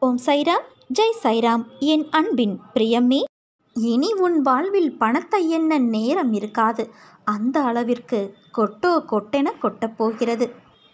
ஓம் சைராம் ஜெய் சைராம். என் அன்பின் பிரியமே இனி உன் வாழ்வில் பணத்தை என்ன நேரம் இருக்காது. அந்த அளவிற்கு கொட்டோ கொட்டென கொட்டப் போகிறது.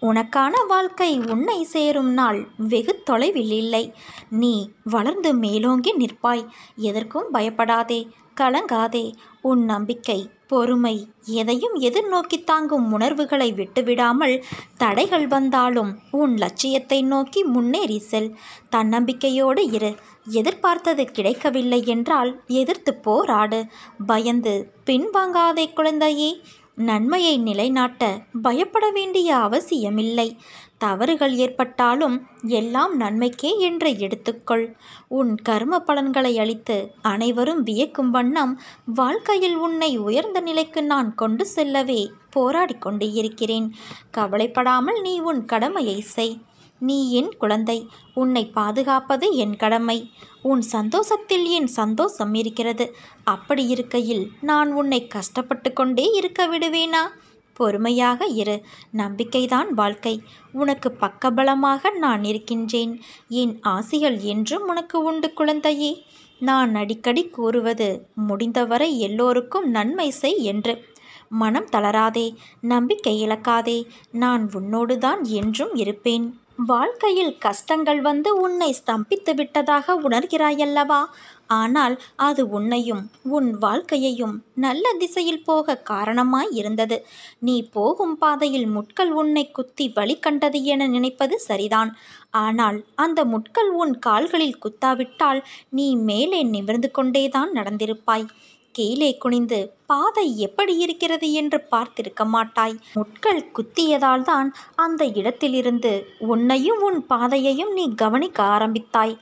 உனக்கான வாழ்க்கை உன்னை சேரும் நாள் வெகு தொலைவில் இல்லை. நீ வளர்ந்து மேலோங்கி நிற்பாய். எதற்கும் பயப்படாதே கலங்காதே. உன் நம்பிக்கை பொறுமை எதையும் எதிர்நோக்கி தாங்கும் உணர்வுகளை விட்டுவிடாமல் தடைகள் வந்தாலும் உன் லட்சியத்தை நோக்கி முன்னேறி செல். தன்னம்பிக்கையோடு இரு. எதிர்பார்த்தது கிடைக்கவில்லை என்றால் எதிர்த்து போராடு. பயந்து பின்வாங்காதே குழந்தையே. நன்மையை நிலைநாட்ட பயப்பட வேண்டிய அவசியமில்லை. தவறுகள் ஏற்பட்டாலும் எல்லாம் நன்மைக்கே என்று எடுத்துக்கொள். உன் கர்ம பலன்களை அளித்து அனைவரும் வியக்கும் வண்ணம் வாழ்க்கையில் உன்னை உயர்ந்த நிலைக்கு நான் கொண்டு செல்லவே போராடி கொண்டு இருக்கிறேன். கவலைப்படாமல் நீ உன் கடமையை செய். நீ என் குழந்தை. உன்னை பாதுகாப்பது என் கடமை. உன் சந்தோஷத்தில் என் சந்தோஷம் இருக்கிறது. அப்படி இருக்கையில் நான் உன்னை கஷ்டப்பட்டு கொண்டே இருக்க விடுவேனா? பொறுமையாக இரு. நம்பிக்கைதான் வாழ்க்கை. உனக்கு பக்கபலமாக நான் இருக்கின்றேன். என் ஆசிகள் என்றும் உனக்கு உண்டு குழந்தையே. நான் அடிக்கடி கூறுவது முடிந்தவரை எல்லோருக்கும் நன்மை செய் என்று. மனம் தளராதே. நம்பிக்கை இழக்காதே. நான் உன்னோடு தான் என்றும் இருப்பேன். வாழ்க்கையில் கஷ்டங்கள் வந்து உன்னை ஸ்தம்பித்து விட்டதாக உணர்கிறாயல்லவா? ஆனால் அது உன்னையும் உன் வாழ்க்கையையும் நல்ல திசையில் போக காரணமாய் இருந்தது. நீ போகும் பாதையில் முட்கள் உன்னை குத்தி வழி கண்டது என நினைப்பது சரிதான். ஆனால் அந்த முட்கள் உன் கால்களில் குத்தாவிட்டால் நீ மேலே நிமிர்ந்து கொண்டேதான் நடந்திருப்பாய். கீழே குனிந்து பாதை எப்படி இருக்கிறது என்று பார்த்திருக்க மாட்டாய். முட்கள் குத்தியதால் தான் அந்த இடத்திலிருந்து உன்னையும் உன் பாதையையும் நீ கவனிக்க ஆரம்பித்தாய்.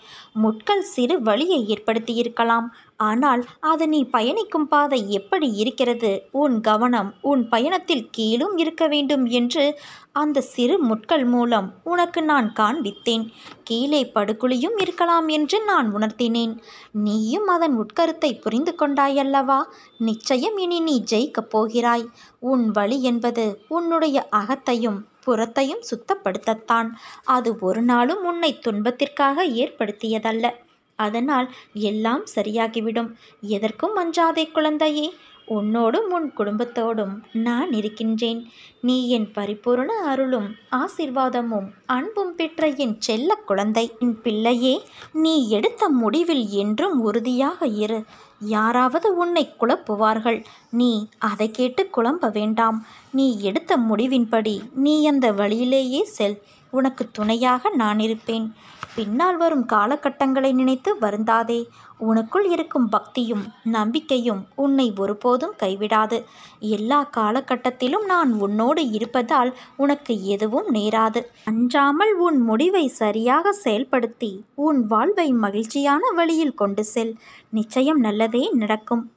முட்கள் சிறு வழியை ஏற்படுத்தியிருக்கலாம். ஆனால் அது நீ பயணிக்கும் பாதை எப்படி இருக்கிறது? உன் கவனம் உன் பயணத்தில் கீழும் இருக்க வேண்டும் என்று அந்த சிறு முட்கள் மூலம் உனக்கு நான் காண்பித்தேன். கீழே படுகுழியும் இருக்கலாம் என்று நான் உணர்த்தினேன். நீயும் அதன் உட்கருத்தை புரிந்து கொண்டாயல்லவா? நிச்சயம் இனி நீ ஜெயிக்கப் போகிறாய். உன் வழி என்பது உன்னுடைய அகத்தையும் புறத்தையும் சுத்தப்படுத்தத்தான். அது ஒரு நாளும் உன்னை துன்பத்திற்காக ஏற்படுத்தியதல்ல. அதனால் எல்லாம் சரியாகிவிடும். எதற்கும் அஞ்சாதே குழந்தையே. உன்னோடும் உன் குடும்பத்தோடும் நான் இருக்கின்றேன். நீ என் பரிபூர்ண அருளும் ஆசிர்வாதமும் அன்பும் பெற்ற என் செல்ல குழந்தை. என் பிள்ளையே நீ எடுத்த முடிவில் என்றும் உறுதியாக இரு. யாராவது உன்னை குழப்புவார்கள். நீ அதை கேட்டு குழம்ப வேண்டாம். நீ எடுத்த முடிவின்படி நீ அந்த வழியிலேயே செல். உனக்கு துணையாக நான் இருப்பேன். பின்னால் வரும் காலகட்டங்களை நினைத்து வருந்தாதே. உனக்குள் இருக்கும் பக்தியும் நம்பிக்கையும் உன்னை ஒருபோதும் கைவிடாது. எல்லா காலகட்டத்திலும் நான் உன்னோடு இருப்பதால் உனக்கு எதுவும் நேராது. அஞ்சாமல் உன் முடிவை சரியாக செயல்படுத்தி உன் வாழ்வை மகிழ்ச்சியான வழியில் கொண்டு செல். நிச்சயம் நல்லதே நடக்கும்.